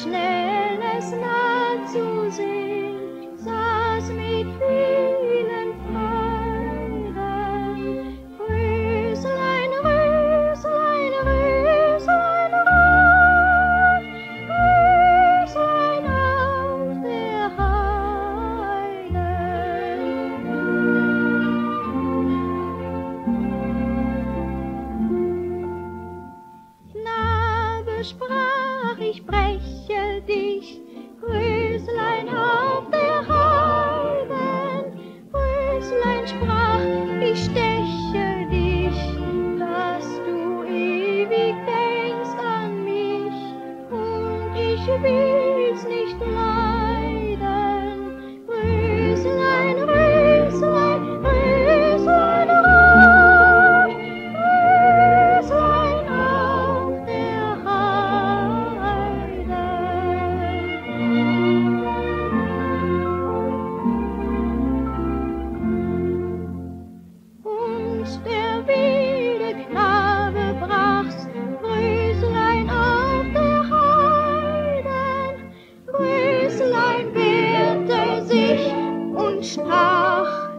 Krishna. sprach, ich steche dich, dass du ewig denkst an mich und ich will. Oh.